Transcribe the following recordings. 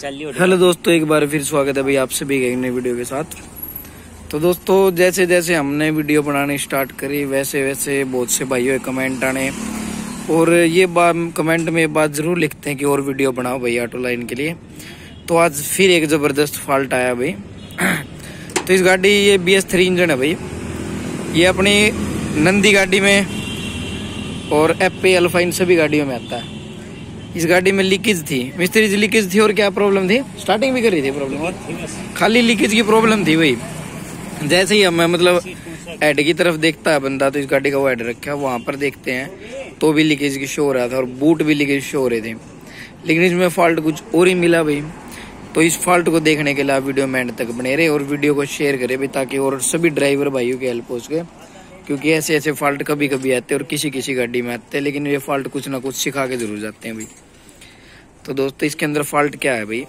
Hello दोस्तों, एक बार फिर स्वागत है भाई आप सभी एक नई वीडियो के साथ। तो दोस्तों जैसे जैसे हमने वीडियो बनानी स्टार्ट करी वैसे वैसे बहुत से भाइयों कमेंट आने। और ये बात कमेंट में बात ज़रूर लिखते हैं कि और वीडियो बनाओ भाई ऑटो लाइन के लिए। तो आज फिर एक ज़बरदस्त फॉल्ट आया भाई। तो इस गाड़ी, ये बी एस थ्री इंजन है भाई। ये अपनी नंदी गाड़ी में और एफ़ पे अल्फ़ा इन सभी गाड़ियों में आता है। इस गाड़ी में लीकेज थी। मिस्त्री जी लीकेज थी और क्या प्रॉब्लम थी? स्टार्टिंग भी कर रही थी प्रॉब्लम खाली लीकेज की प्रॉब्लम थी वही। जैसे ही हमें मतलब एड की तरफ़ देखता है बंदा तो इस गाड़ी का वो एड रखा है वहाँ पर देखते हैं तो भी लीकेज की शो हो रहा था और बूट भी लीकेज शो हो रहे थे। लेकिन इसमें फॉल्ट कुछ और ही मिला भाई। तो इस फॉल्ट को देखने के लिए आप वीडियो में एंड तक बने रहे और वीडियो को शेयर करें भाई ताकि और सभी ड्राइवर भाइयों की हेल्प हो सके। क्योंकि ऐसे ऐसे फॉल्ट कभी कभी आते हैं और किसी किसी गाड़ी में आते हैं, लेकिन ये फॉल्ट कुछ ना कुछ सिखा के ज़रूर जाते हैं भाई। तो दोस्तों, इसके अंदर फॉल्ट क्या है भाई?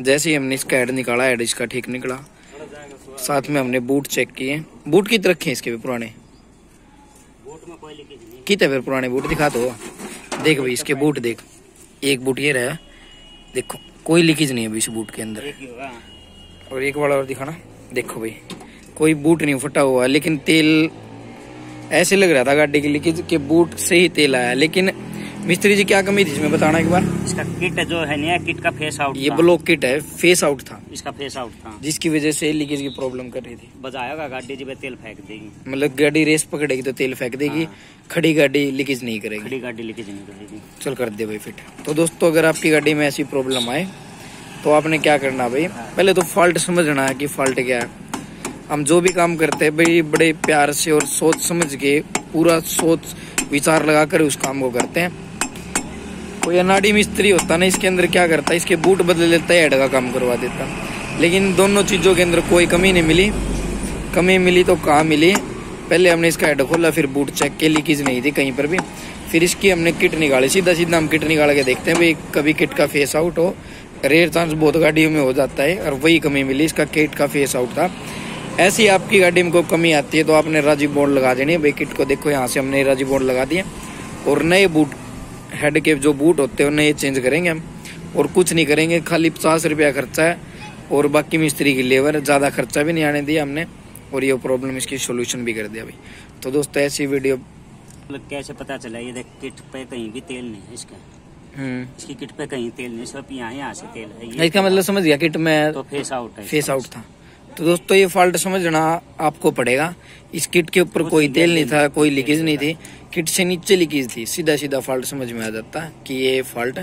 जैसे ही हमने इसका एड निकाला एड इसका ठीक निकला। साथ में हमने बूट चेक किए। बूट कित रखे हैं इसके भी पुराने? कित है फिर पुराने बूट दिखा दो देख भाई, इसके बूट देख। एक बूट ये रहा। देखो, कोई लीकेज नहीं है इस बूट के अंदर। और एक वाला और दिखाना। देखो भाई, कोई बूट नहीं फटा हुआ, लेकिन तेल ऐसे लग रहा था गाड़ी की लीकेज के बूट से ही तेल आया। लेकिन मिस्त्री जी क्या कमी थी इसमें बताना एक बार? इसका किट जो है नया किट का फेस आउट ये ब्लॉक किट है फेस आउट था। इसका फेस आउट था। जिसकी वजह से लीकेज की प्रॉब्लम कर रही थी। बजाएगा गाड़ी जी तेल फेंक देगी। मतलब गाड़ी रेस पकड़ेगी तो तेल फेंक देगी हाँ। खड़ी गाड़ी लीकेज नहीं करेगी। खड़ी गाड़ी लीकेज नहीं करेगी। चल कर दे भाई फिट। तो दोस्तों अगर आपकी गाड़ी में ऐसी प्रॉब्लम आए तो आपने क्या करना भाई? पहले तो फॉल्ट समझना है कि फॉल्ट क्या है। हम जो भी काम करते हैं, भाई, बड़े प्यार से और सोच समझ के, पूरा सोच, विचार लगाकर उस काम को करते हैं। कोई अनाड़ी मिस्त्री होता ना, इसके अंदर क्या करता है इसके बूट बदल लेता है हेड का काम करवा देता। लेकिन दोनों चीज़ों के अंदर कोई कमी नहीं मिली। कमी मिली तो कहाँ मिली? पहले हमने इसका हेड खोला, फिर बूट चेक के, लीकेज नहीं थी कहीं पर भी। फिर इसकी हमने किट निकाली सीधा सीधा हम किट निकाल के देखते हैं, भाई, कभी किट का फेस आउट हो रेयर चांस बहुत गाड़ियों में हो जाता है, और वही कमी मिली, इसका किट का फेस आउट था। ऐसी आपकी गाड़ी में कोई कमी आती है तो आपने राज़ी बोर्ड लगा देनी है। भाई किट को देखो यहाँ से हमने राज़ी बोर्ड लगा दिया। और नए बूट हेड के जो बूट होते हैं नए चेंज करेंगे हम। और कुछ नहीं करेंगे खाली पचास रुपया खर्चा है। और बाकी मिस्त्री की लेबर ज़्यादा खर्चा भी नहीं आने दिया हमने। और ये प्रॉब्लम इसकी सोल्यूशन भी कर दिया भाई। तो दोस्तों ऐसी वीडियो मतलब कैसे पता चला? ये देख किट पे कहीं भी तेल नहीं है इसका। हम्म। इसकी किट पे कहीं तेल नहीं सिर्फ़ यहाँ यहाँ से तेल है। इसका मतलब समझ गया किट में तो फेस आउट है फेस आउट था। तो दोस्तों ये फॉल्ट समझना आपको पड़ेगा। इस किट के ऊपर कोई तेल नहीं था कोई लीकेज नहीं थी। किट से नीचे लीकेज थी। सीधा सीधा फॉल्ट समझ में आ जाता कि ये फॉल्ट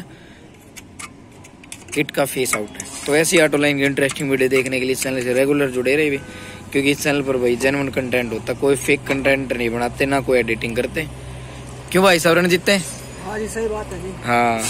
किट का फेस आउट है। तो ऐसी ऑटो लाइन की इंटरेस्टिंग वीडियो देखने के लिए चैनल से रेगुलर जुड़े रहे भी क्योंकि इस चैनल पर भाई जेनवन कंटेंट होता। कोई फेक कंटेंट नहीं बनाते ना कोई एडिटिंग करते। क्यों भाई साहब जीतते हाँ जी सही बात है जी। हाँ।